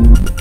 Bye.